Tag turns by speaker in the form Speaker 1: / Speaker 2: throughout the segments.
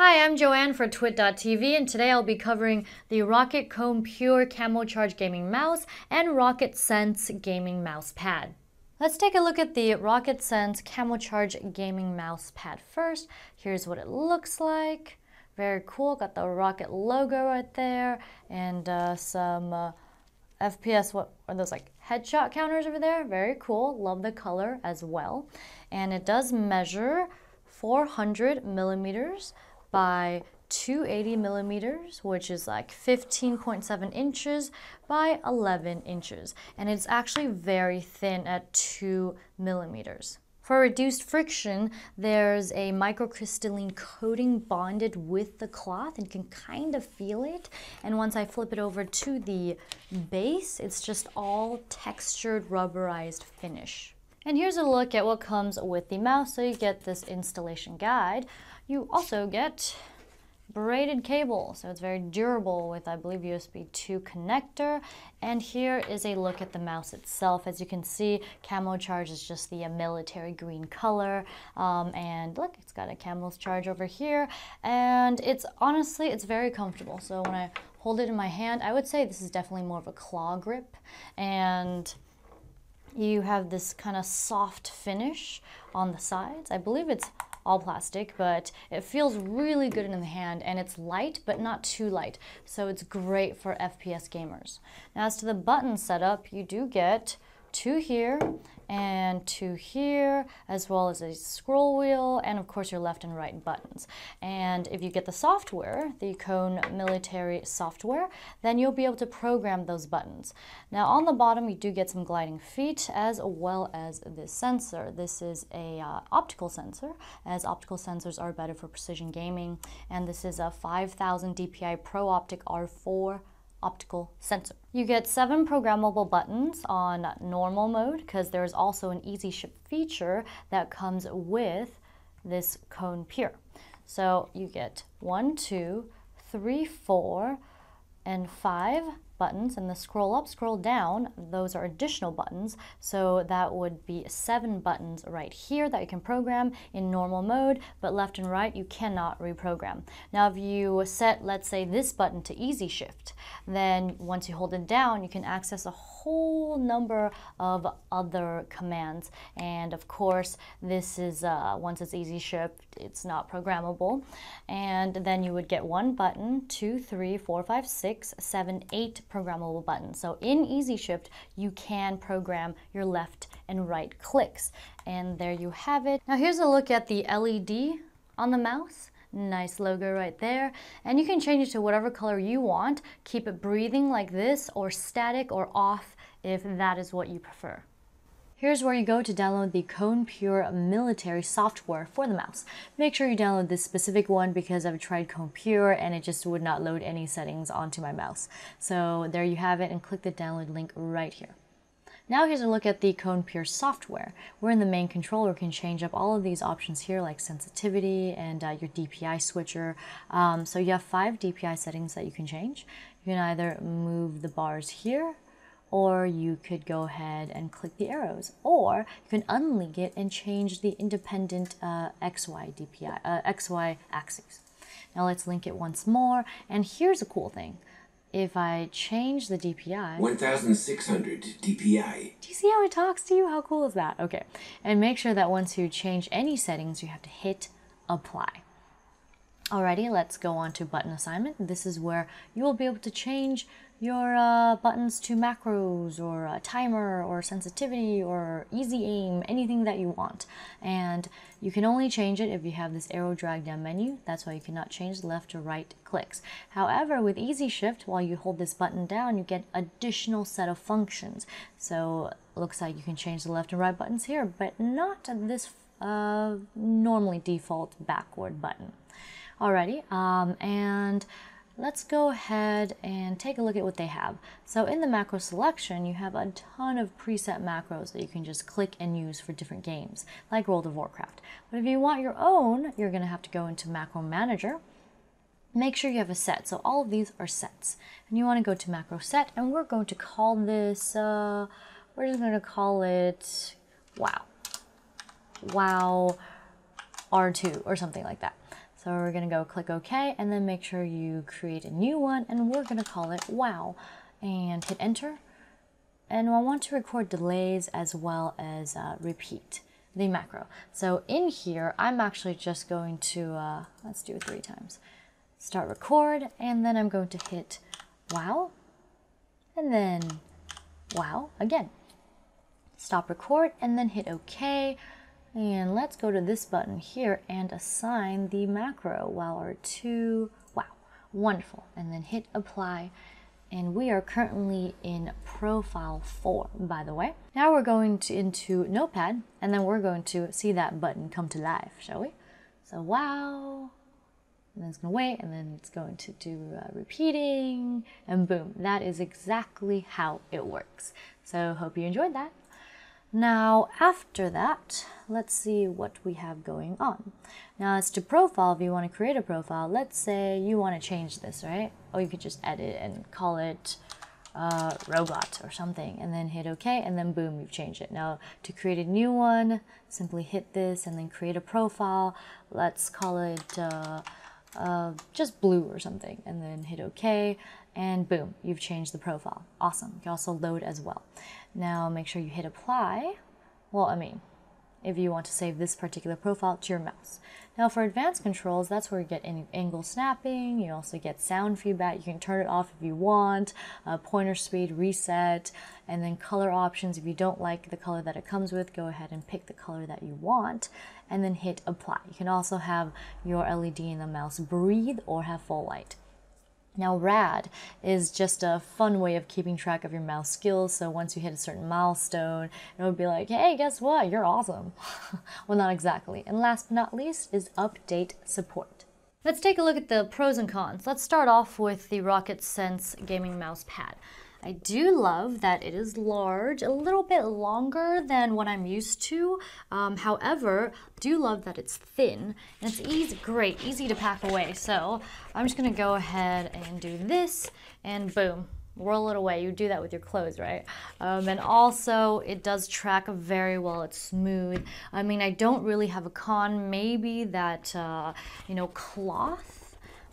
Speaker 1: Hi, I'm Joanne for Twit.tv and today I'll be covering the Roccat Kone Pure Camo Charge Gaming Mouse and Roccat Sense Gaming Mouse Pad. Let's take a look at the Roccat Sense Camo Charge Gaming Mouse Pad first. Here's what it looks like. Very cool, got the Roccat logo right there and uh, some uh, FPS, what are those like headshot counters over there? Very cool, love the color as well. And it does measure 400 millimeters by 280 millimeters, which is like 15.7 inches by 11 inches. And it's actually very thin at 2 millimeters. For reduced friction, there's a microcrystalline coating bonded with the cloth and can kind of feel it. And once I flip it over to the base, it's just all textured rubberized finish. And here's a look at what comes with the mouse. So you get this installation guide, you also get braided cable, so it's very durable with, I believe, USB 2 connector. And here is a look at the mouse itself. As you can see, Camo Charge is just the uh, military green color. Um, and look, it's got a Camo's Charge over here. And it's honestly, it's very comfortable. So when I hold it in my hand, I would say this is definitely more of a claw grip. And you have this kind of soft finish on the sides. I believe it's all plastic, but it feels really good in the hand and it's light, but not too light. So it's great for FPS gamers. Now as to the button setup, you do get two here and two here, as well as a scroll wheel, and of course your left and right buttons. And if you get the software, the Kone military software, then you'll be able to program those buttons. Now on the bottom, you do get some gliding feet, as well as this sensor. This is a uh, optical sensor, as optical sensors are better for precision gaming, and this is a 5000 DPI Pro Optic R4 optical sensor. You get seven programmable buttons on normal mode because there's also an easy shift feature that comes with this Kone Pure. So you get one, two, three, four, and five buttons and the scroll up, scroll down, those are additional buttons. So that would be seven buttons right here that you can program in normal mode, but left and right you cannot reprogram. Now if you set, let's say this button to easy shift, then once you hold it down, you can access a whole number of other commands. And of course, this is, uh, once it's easy shift, it's not programmable. And then you would get one button, two, three, four, five, six, seven, eight programmable button. So in Easy Shift, you can program your left and right clicks. And there you have it. Now here's a look at the LED on the mouse. Nice logo right there. And you can change it to whatever color you want. Keep it breathing like this or static or off if that is what you prefer. Here's where you go to download the Kone Pure military software for the mouse. Make sure you download this specific one because I've tried Kone Pure and it just would not load any settings onto my mouse. So there you have it and click the download link right here. Now here's a look at the Kone Pure software. We're in the main controller can change up all of these options here like sensitivity and uh, your DPI switcher. Um, so you have five DPI settings that you can change. You can either move the bars here or you could go ahead and click the arrows, or you can unlink it and change the independent uh, XY DPI, uh, XY axes. Now let's link it once more, and here's a cool thing. If I change the DPI...
Speaker 2: 1600 DPI.
Speaker 1: Do you see how it talks to you? How cool is that? Okay, and make sure that once you change any settings, you have to hit apply. Alrighty, let's go on to button assignment. This is where you will be able to change your uh, buttons to macros or a timer or sensitivity or easy aim, anything that you want. And you can only change it if you have this arrow drag down menu. That's why you cannot change left or right clicks. However, with easy shift, while you hold this button down, you get additional set of functions. So it looks like you can change the left and right buttons here, but not this uh, normally default backward button. Alrighty, um, and let's go ahead and take a look at what they have. So in the macro selection, you have a ton of preset macros that you can just click and use for different games, like World of Warcraft. But if you want your own, you're going to have to go into Macro Manager, make sure you have a set. So all of these are sets. And you want to go to macro set, and we're going to call this, uh, we're just going to call it wow. Wow R2 or something like that. So we're gonna go click OK and then make sure you create a new one and we're gonna call it wow and hit enter. And I want to record delays as well as uh, repeat the macro. So in here, I'm actually just going to, uh, let's do it three times. Start record, and then I'm going to hit wow, and then wow again. Stop record, and then hit OK. And let's go to this button here and assign the macro wow or two. Wow, wonderful. And then hit apply and we are currently in profile 4 by the way. Now we're going to into notepad and then we're going to see that button come to life, shall we? So wow, and then it's going to wait and then it's going to do uh, repeating and boom, that is exactly how it works. So hope you enjoyed that. Now, after that, let's see what we have going on. Now, as to profile, if you want to create a profile, let's say you want to change this, right? Or you could just edit and call it uh, robot or something, and then hit OK, and then boom, you've changed it. Now, to create a new one, simply hit this and then create a profile. Let's call it uh, uh, just blue or something, and then hit OK, and boom, you've changed the profile. Awesome. You can also load as well. Now make sure you hit apply. Well, I mean, if you want to save this particular profile to your mouse. Now for advanced controls, that's where you get any angle snapping, you also get sound feedback, you can turn it off if you want, uh, pointer speed reset, and then color options. If you don't like the color that it comes with, go ahead and pick the color that you want, and then hit apply. You can also have your LED in the mouse breathe or have full light. Now, RAD is just a fun way of keeping track of your mouse skills. So once you hit a certain milestone, it would be like, hey, guess what? You're awesome. well, not exactly. And last but not least is update support. Let's take a look at the pros and cons. Let's start off with the Roccat Sense gaming mouse pad. I do love that it is large, a little bit longer than what I'm used to. Um, however, do love that it's thin and it's easy, great, easy to pack away. So I'm just gonna go ahead and do this and boom, roll it away. You do that with your clothes, right? Um, and also, it does track very well. It's smooth. I mean, I don't really have a con. Maybe that, uh, you know, cloth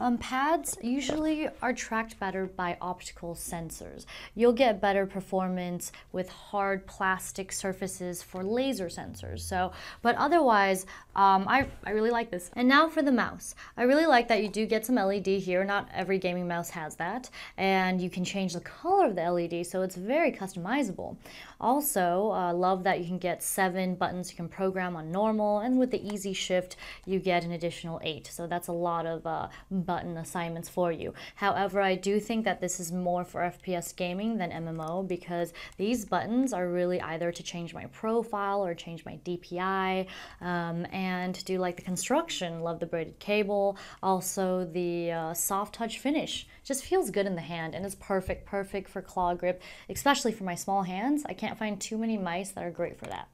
Speaker 1: um, pads usually are tracked better by optical sensors. You'll get better performance with hard plastic surfaces for laser sensors. So, but otherwise, um, I, I really like this. And now for the mouse. I really like that you do get some LED here. Not every gaming mouse has that. And you can change the color of the LED, so it's very customizable. Also, uh, love that you can get seven buttons you can program on normal, and with the easy shift, you get an additional eight. So that's a lot of uh, button assignments for you. However, I do think that this is more for FPS gaming than MMO because these buttons are really either to change my profile or change my DPI um, and do like the construction. Love the braided cable. Also, the uh, soft touch finish just feels good in the hand and it's perfect, perfect for claw grip, especially for my small hands. I can't find too many mice that are great for that.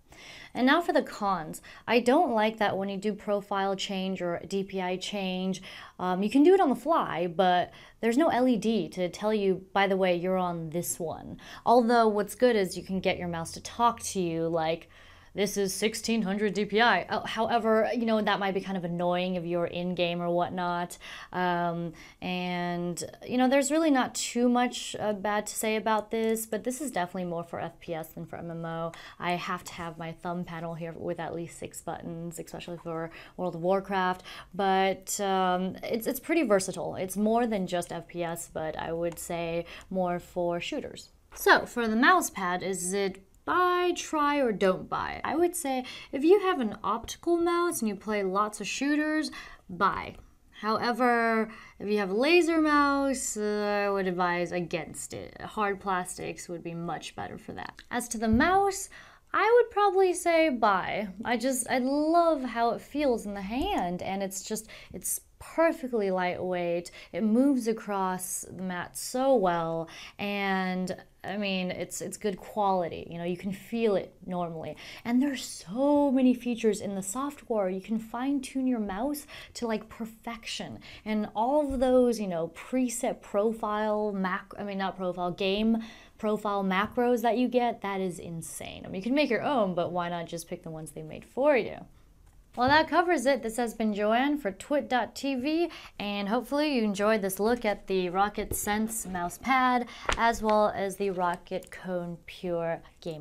Speaker 1: And now for the cons. I don't like that when you do profile change or DPI change, um, you can do it on the fly, but there's no LED to tell you, by the way, you're on this one. Although what's good is you can get your mouse to talk to you like, this is 1600 DPI. However, you know, that might be kind of annoying if you're in game or whatnot. Um, and, you know, there's really not too much uh, bad to say about this, but this is definitely more for FPS than for MMO. I have to have my thumb panel here with at least six buttons, especially for World of Warcraft. But um, it's, it's pretty versatile. It's more than just FPS, but I would say more for shooters. So for the mouse pad, is it buy, try, or don't buy. I would say if you have an optical mouse and you play lots of shooters, buy. However, if you have a laser mouse, uh, I would advise against it. Hard plastics would be much better for that. As to the mouse, I would probably say buy. I just, I love how it feels in the hand and it's just, it's perfectly lightweight. It moves across the mat so well and I mean, it's it's good quality. You know, you can feel it normally. And there's so many features in the software. You can fine tune your mouse to like perfection. And all of those, you know, preset profile mac I mean not profile game profile macros that you get, that is insane. I mean, you can make your own, but why not just pick the ones they made for you? Well, that covers it. This has been Joanne for twit.tv, and hopefully you enjoyed this look at the Roccat Sense mouse pad as well as the Roccat Kone Pure game.